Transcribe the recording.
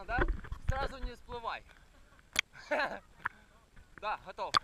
Понял, да? Сразу не всплывай. Да, готов.